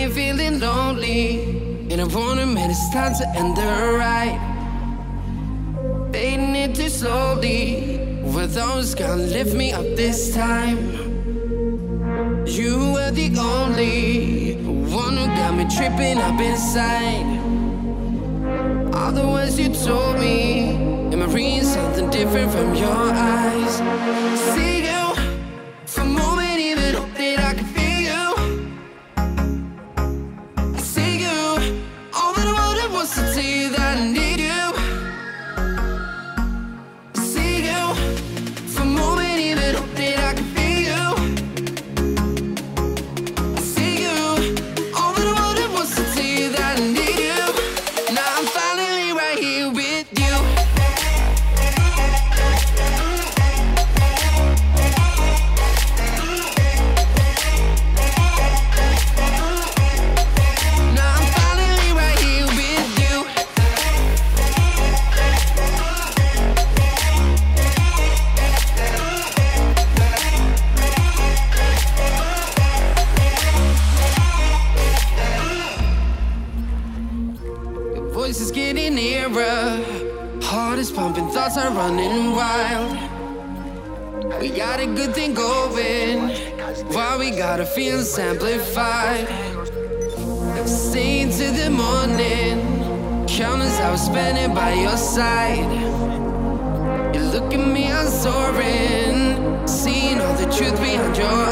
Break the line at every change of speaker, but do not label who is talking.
Ain't feeling lonely. And I wanna admit it's time to end the ride. Fading it too slowly. Were those gonna lift me up this time? You were the only one who got me tripping up inside. All the words you told me, am I reading something different from your eyes? Voice is getting nearer. Heart is pumping, thoughts are running wild. We got a good thing going. Why we gotta feel amplified? Stay to the morning. Countless hours spending by your side. You look at me, I'm soaring. Seeing all the truth behind your eyes.